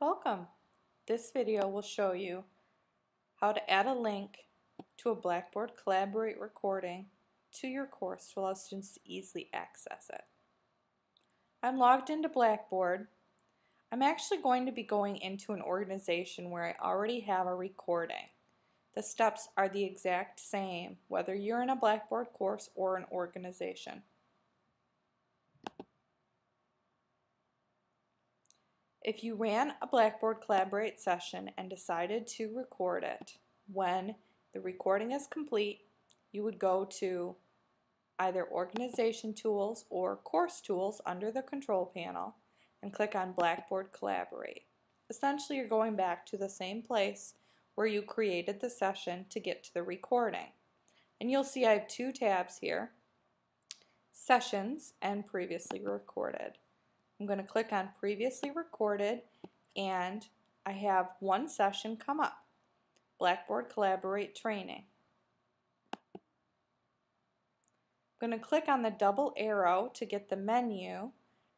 Welcome! This video will show you how to add a link to a Blackboard Collaborate recording to your course to allow students to easily access it. I'm logged into Blackboard. I'm actually going to be going into an organization where I already have a recording. The steps are the exact same whether you're in a Blackboard course or an organization. If you ran a Blackboard Collaborate session and decided to record it, when the recording is complete, you would go to either Organization Tools or Course Tools under the Control Panel and click on Blackboard Collaborate. Essentially, you're going back to the same place where you created the session to get to the recording. And you'll see I have two tabs here, Sessions and Previously Recorded. I'm going to click on previously recorded and I have one session come up, Blackboard Collaborate Training. I'm going to click on the double arrow to get the menu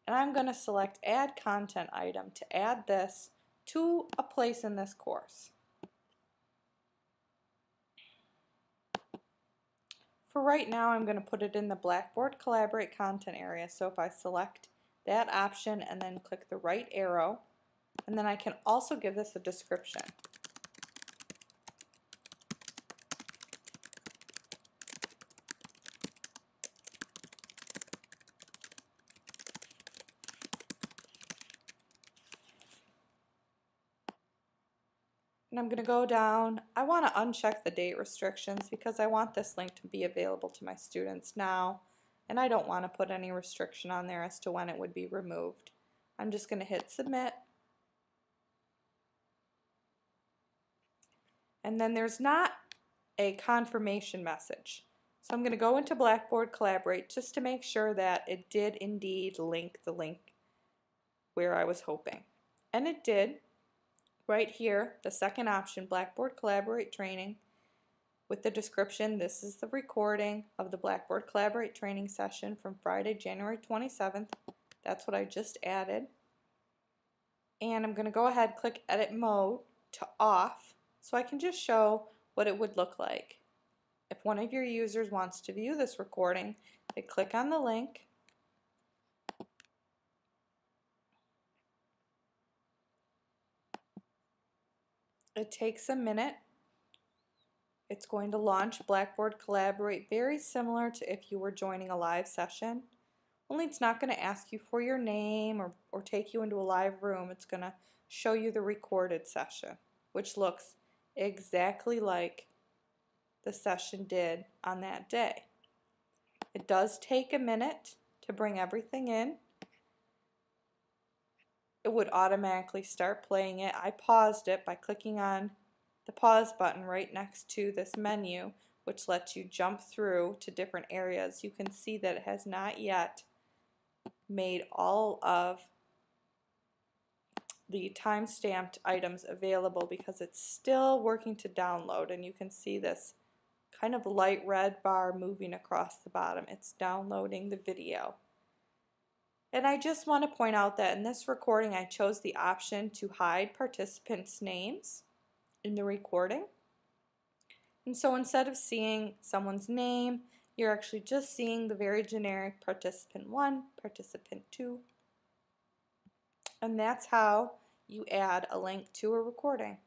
and I'm going to select add content item to add this to a place in this course. For right now I'm going to put it in the Blackboard Collaborate content area so if I select that option and then click the right arrow and then I can also give this a description. And I'm going to go down. I want to uncheck the date restrictions because I want this link to be available to my students now and I don't want to put any restriction on there as to when it would be removed. I'm just going to hit submit and then there's not a confirmation message. So I'm going to go into Blackboard Collaborate just to make sure that it did indeed link the link where I was hoping. And it did. Right here, the second option, Blackboard Collaborate Training, with the description, this is the recording of the Blackboard Collaborate training session from Friday, January 27th. That's what I just added. And I'm going to go ahead and click Edit Mode to Off so I can just show what it would look like. If one of your users wants to view this recording, they click on the link It takes a minute it's going to launch Blackboard Collaborate very similar to if you were joining a live session. Only it's not going to ask you for your name or, or take you into a live room. It's going to show you the recorded session, which looks exactly like the session did on that day. It does take a minute to bring everything in. It would automatically start playing it. I paused it by clicking on the pause button right next to this menu which lets you jump through to different areas. You can see that it has not yet made all of the time-stamped items available because it's still working to download and you can see this kind of light red bar moving across the bottom. It's downloading the video. And I just want to point out that in this recording I chose the option to hide participants' names in the recording. And so instead of seeing someone's name, you're actually just seeing the very generic participant 1, participant 2. And that's how you add a link to a recording.